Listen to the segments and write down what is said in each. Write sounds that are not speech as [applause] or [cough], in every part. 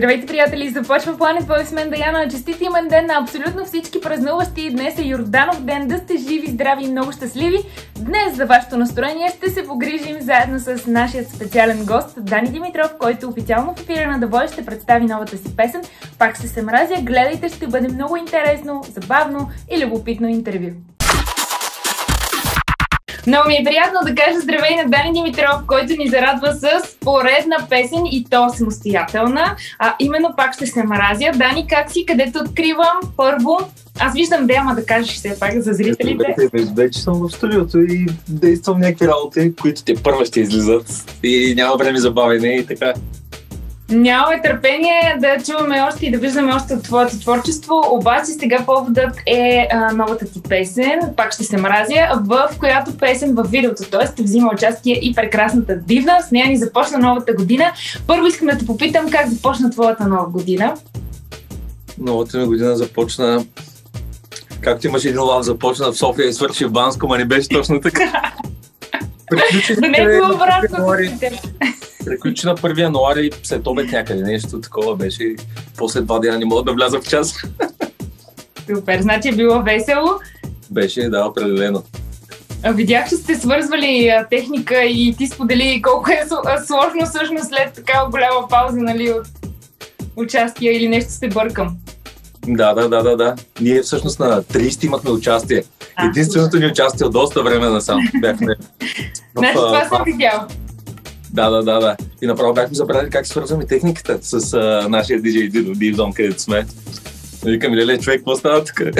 Здравейте, приятели! Започва Planet Boy с мен Даяна. Честит имен ден на абсолютно всички празнуващи. Днес е Йорданов ден. Да сте живи, здрави и много щастливи. Днес за вашето настроение ще се погрижим заедно с нашия специален гост Дани Димитров, който официално в ефира на The ще представи новата си песен. Пак ще се мразя. Гледайте, ще бъде много интересно, забавно и любопитно интервю. Много ми е приятно да кажа здравей на Дани Димитров, който ни зарадва с поредна песен и то самостоятелна. А именно пак ще се мразя. Дани, как си? Където откривам? Първо, аз виждам да, ама да кажеш все пак за зрителите. Вече съм в студиото и действам някакви работи, които те първа ще излизат и няма време за бавене и така. Нямаме търпение да чуваме още и да виждаме още от твоето творчество, обаче сега поводът е а, новата ти песен, пак ще се мразя, в която песен в видеото, т.е. взима участие и прекрасната Дивна, с нея ни започна новата година. Първо искам да те попитам как започна твоята нова година. Новата ми година започна както имаш един лав започна в София и свърши в Банско, ма не беше точно така. [laughs] Да не е било обратно. Приключи на 1 януари след обед някъде нещо такова беше. После два дена не мога да вляза в час. Супер, значи е било весело. Беше, да, определено. Видях, че сте свързвали техника и ти сподели колко е сложно всъщност след такава голяма пауза, нали, от участие или нещо сте бъркам. Да, да, да, да, да. Ние всъщност на 30 имахме участие. Единственото ни участие от доста време насам бяхме. Значи това съм видял. Да, да, да, да. И направо бяхме забравили как свързваме техниката с а, нашия DJ Дидо, Дивзон, където сме. Викам, леле, човек, какво става тук? [laughs]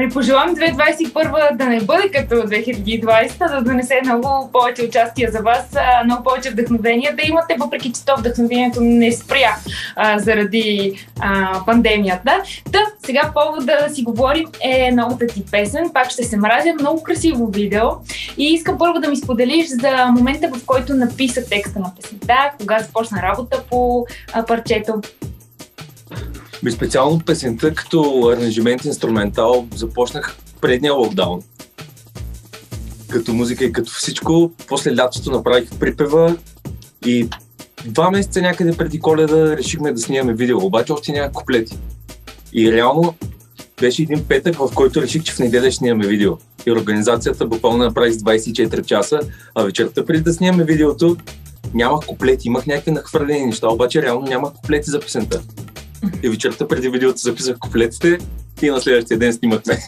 И пожелавам 2021 да не бъде като 2020, да донесе много повече участия за вас, много повече вдъхновение да имате, въпреки че то вдъхновението не спря а, заради а, пандемията. Та, сега повод да си говорим е новата ти песен. Пак ще се мразя. Много красиво видео. И искам първо да ми споделиш за момента, в който написа текста на песента, кога започна работа по а, парчето. Би специално песента като аранжимент инструментал започнах предния локдаун. Като музика и като всичко. После лятото направих припева и два месеца някъде преди коледа решихме да снимаме видео, обаче още няма куплети. И реално беше един петък, в който реших, че в неделя ще снимаме видео. И организацията буквално направих с 24 часа, а вечерта преди да снимаме видеото нямах куплети, имах някакви нахвърлени неща, обаче реално нямах куплети за песента. И вечерта преди видеото записах куплетите и на следващия ден снимахме.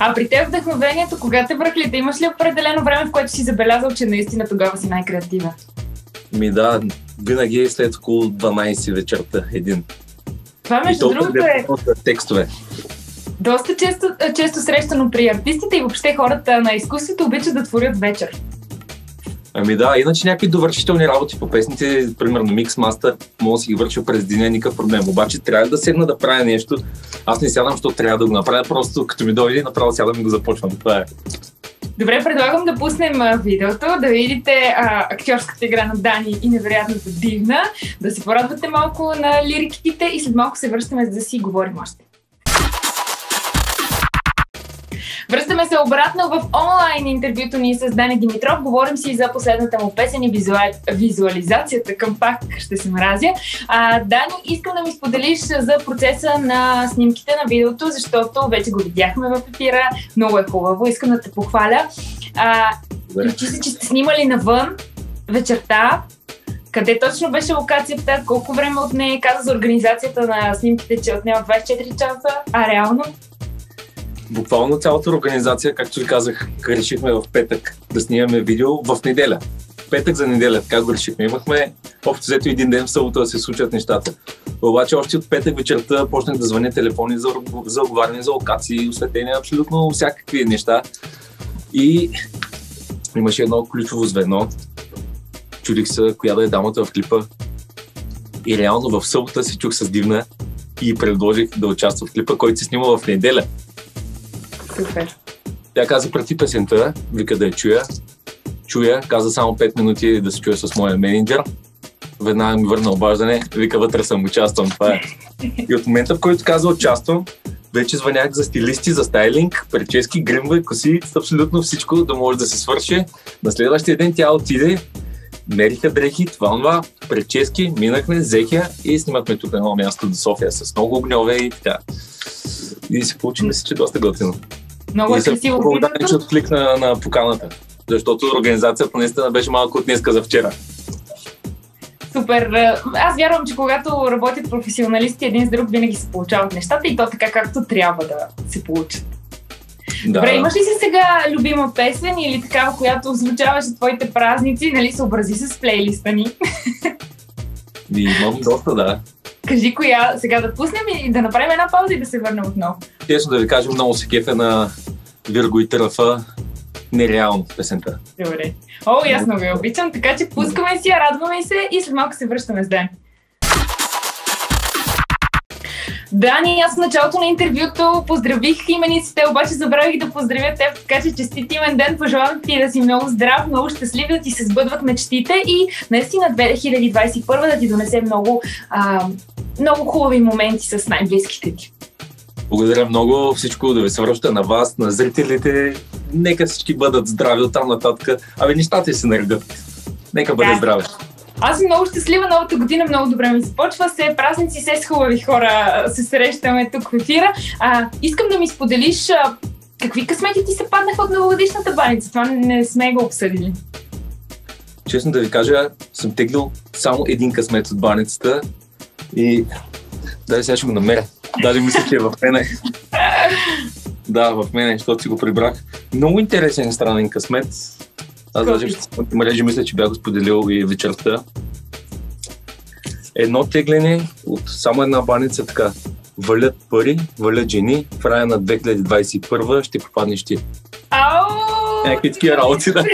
А при теб вдъхновението, кога те връхлите? Имаш ли определено време, в което си забелязал, че наистина тогава си най-креативен? Ми да, винаги е след около 12 вечерта един. Това между другото е... Текстове. Доста често, често срещано при артистите и въобще хората на изкуството обичат да творят вечер. Ами да, иначе някакви довършителни работи по песните, примерно микс мастер, мога да си ги върша през деня, никакъв проблем. Обаче трябва да седна да правя нещо. Аз не сядам, защото трябва да го направя, просто като ми дойде, направо сядам и го започвам. Това е. Добре, предлагам да пуснем видеото, да видите а, актьорската игра на Дани и невероятната дивна, да се порадвате малко на лириките и след малко се връщаме за да си говорим още. Връщаме се обратно в онлайн интервюто ни с Дани Димитров. Говорим си за последната му песен и визуали... визуализацията към пак ще се мразя. А, Дани, искам да ми споделиш за процеса на снимките на видеото, защото вече го видяхме в ефира. Много е хубаво. Искам да те похваля. А, личи се, че сте снимали навън вечерта. Къде точно беше локацията? Колко време от нея каза за организацията на снимките, че отнема 24 часа, а реално? Буквално цялата организация, както ви казах, решихме в петък да снимаме видео в неделя. Петък за неделя, така го решихме. Имахме общо взето един ден в събота да се случат нещата. Обаче още от петък вечерта почнах да звъня телефони за, за оговаряне, за локации, осветление, абсолютно всякакви неща. И имаше едно ключово звено. Чудих се коя да е дамата в клипа. И реално в събота се чух с Дивна и предложих да участва в клипа, който се снима в неделя. Супер. Тя каза преди песента, вика да я чуя. Чуя, каза само 5 минути да се чуя с моя менеджер. Веднага ми върна обаждане, вика вътре съм, участвам. Това е. И от момента, в който каза участвам, вече звънях за стилисти, за стайлинг, прически, гримове, коси, абсолютно всичко да може да се свърши. На следващия ден тя отиде мериха дрехи, това, това, прически, минахме, взеха и снимахме тук едно място до София с много огньове и така. И се получи, мисля, че доста готино. Много и е красиво. благодарен, че отклик на, на поканата. Защото организацията наистина беше малко от днеска за вчера. Супер. Аз вярвам, че когато работят професионалисти един с друг, винаги се получават нещата и то така както трябва да се получат. Да. Добре, имаш ли си сега любима песен или такава, която звучаваше твоите празници, нали, съобрази се с плейлиста ни? Ми, имам доста, да. Кажи коя, сега да пуснем и да направим една пауза и да се върнем отново. Честно да ви кажа, много се кефе на Вирго и Търфа. Нереално песента. Добре. О, ясно ви обичам, така че пускаме си, радваме се и след малко се връщаме с ден. Дани, аз в началото на интервюто поздравих имениците, обаче забравих да поздравя теб, така че честит имен ден, пожелавам ти да си много здрав, много щастлив, да ти се сбъдват мечтите и наистина 2021 да ти донесе много, а, много хубави моменти с най-близките ти. Благодаря много. Всичко да ви се връща на вас, на зрителите. Нека всички бъдат здрави от там нататък. Абе, нещата се наредят. Нека бъде да. здраве. Аз съм много щастлива, новата година много добре ми започва. Се празници, се с хубави хора се срещаме тук в ефира. А, искам да ми споделиш а, какви късмети ти се паднаха от новогодишната баница. Това не сме го обсъдили. Честно да ви кажа, съм теглил само един късмет от баницата и дай сега ще го намеря. Даже мисля, че е в мене. да, в мене, защото си го прибрах. Много интересен странен късмет. Аз даже в мрежи мисля, че бях го споделил и вечерта. Едно тегляне от само една баница така. Валят пари, валят жени, в края на 2021 ще попаднеш ти. Ау! Някакви такива работи, да.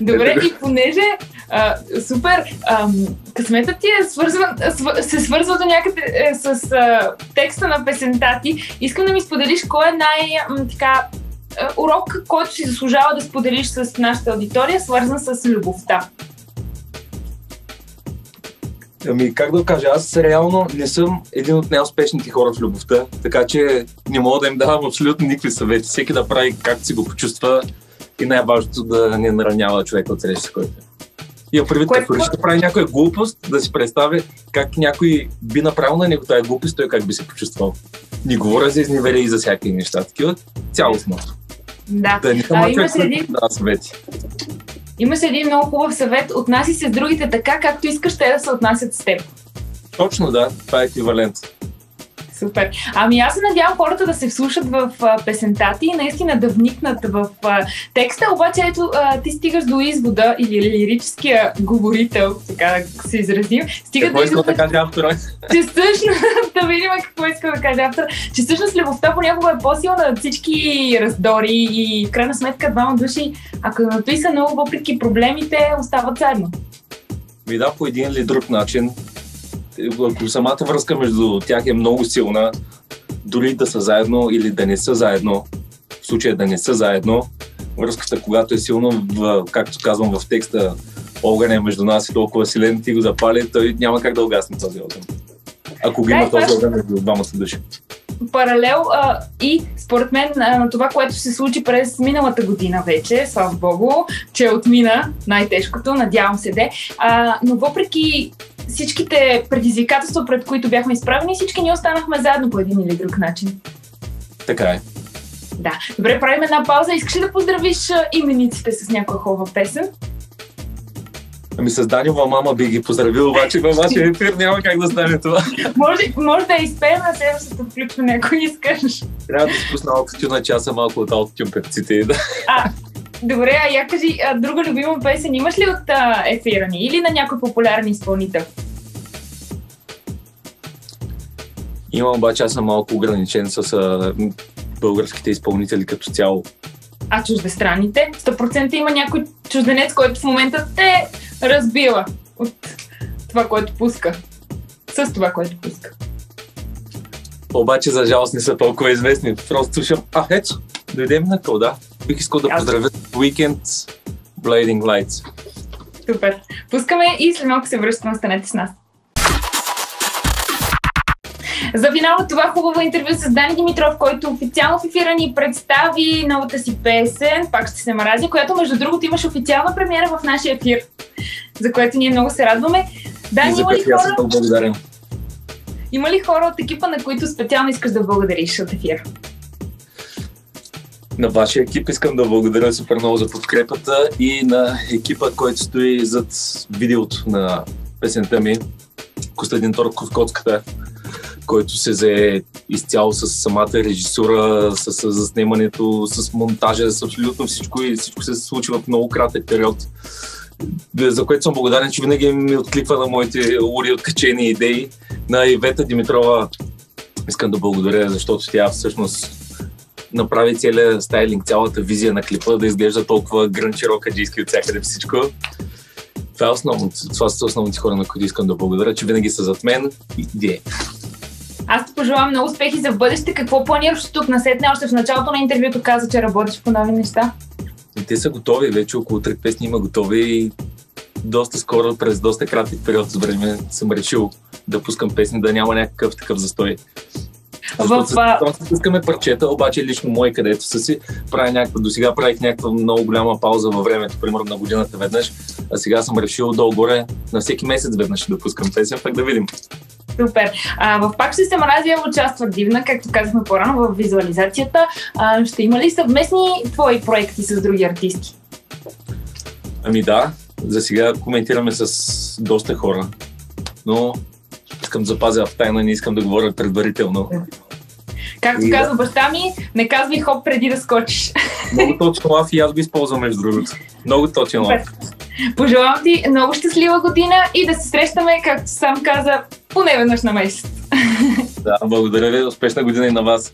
Добре, и понеже супер, ам, късметът ти е свързван, свър, се свързва до някъде е, с а, текста на песента ти. Искам да ми споделиш кой е най- м, така е, урок, който си заслужава да споделиш с нашата аудитория, свързан с любовта? Ами, как да кажа, аз реално не съм един от най-успешните хора в любовта, така че не мога да им давам абсолютно никакви съвети. Всеки да прави както си го почувства и най-важното да не наранява човека от среща, който е. И предвид, ако реши да прави някоя глупост, да си представи как някой би направил на него тази глупост, той как би се почувствал. Не говоря за изневери и за всякакви неща, такива цялостно. Да. Да не а, има се един... да, съвети. Има се един много хубав съвет. Отнаси се с другите така, както искаш те да се отнасят с теб. Точно да, това е еквивалент. Супер. Ами аз се надявам хората да се вслушат в а, песента ти и наистина да вникнат в а, текста, обаче ето а, ти стигаш до извода или лирическия говорител, така да се изразим. Стига какво иска да каже автора? Че всъщност, [laughs] да видим какво иска да каже автора, че всъщност любовта понякога е по-силна от всички раздори и в крайна сметка двама души, ако е написано, въпреки проблемите, остават заедно. Ми да, по един или друг начин ако самата връзка между тях е много силна, дори да са заедно или да не са заедно, в случая да не са заедно, връзката, когато е силно, в, както казвам в текста, огъня между нас и толкова силен, ти го запали, той няма как да угасне този огън. Ако го има този огън между двамата души паралел а, и според мен на това, което се случи през миналата година вече, слава богу, че отмина най-тежкото, надявам се де, а, но въпреки всичките предизвикателства, пред които бяхме изправени, всички ние останахме заедно по един или друг начин. Така е. Да. Добре, правим една пауза. Искаш ли да поздравиш имениците с някоя хубава песен? Ами с Даниова мама би ги поздравил, обаче във вашия ефир няма как да стане това. може, може да изпеем на следващото включване, ако искаш. Трябва да си пусна на часа малко от аутотюн певците. Да. А, добре, а я кажи, а, друга любима песен имаш ли от а, ефира ни или на някой популярен изпълнител? Имам, обаче аз съм малко ограничен с а, българските изпълнители като цяло. А чуждестранните? 100% има някой чужденец, който в момента те разбила от това, което пуска. С това, което пуска. Обаче, за жалост, не са толкова известни. Просто слушам, а, ето, дойдем на да. Бих искал да поздравя Weekend Blading Lights. Супер. Пускаме и след малко се връщаме. Останете с нас. За финал от това хубаво интервю с Дани Димитров, който официално в ефира ни представи новата си песен, пак ще се мрази, която между другото имаш официална премиера в нашия ефир, за което ние много се радваме. Дани, има ли хора? Има ли хора от екипа, на които специално искаш да благодариш от ефир? На вашия екип искам да благодаря супер много за подкрепата и на екипа, който стои зад видеото на песента ми, Костадин Торков Коцката, който се взе изцяло с самата режисура, с, с заснемането, с монтажа, с абсолютно всичко и всичко се случи в много кратък период за което съм благодарен, че винаги ми откликва на моите луди откачени идеи. На Ивета Димитрова искам да благодаря, защото тя всъщност направи целият стайлинг, цялата визия на клипа да изглежда толкова грънчи рокаджийски от всякъде всичко. Това, е основно, това са основните хора, на които искам да благодаря, че винаги са зад мен и. Аз ти пожелавам много успехи за бъдеще. Какво планираш тук на сетне? Още в началото на интервюто каза, че работиш по нови неща. И те са готови, вече около три песни има готови и доста скоро, през доста кратък период с време съм решил да пускам песни, да няма някакъв такъв застой. Защото в... с, искаме парчета, обаче лично мой, където са си, правя някаква, до сега правих някаква много голяма пауза във времето, примерно на годината веднъж, а сега съм решил долу-горе на всеки месец веднъж да пускам песен, пак да видим. Супер. А, в Пак ще се мразя участва Дивна, както казахме по-рано в визуализацията. А, ще има ли съвместни твои проекти с други артисти? Ами да, за сега коментираме с доста хора, но искам да запазя в тайна, не искам да говоря предварително. Както и, казва баща ми, не казвай хоп преди да скочиш. Много точно лав и аз го използвам между другото. Много точно лав. Пожелавам ти много щастлива година и да се срещаме, както сам каза, поне веднъж на месец. Да, благодаря ви. Успешна година и на вас.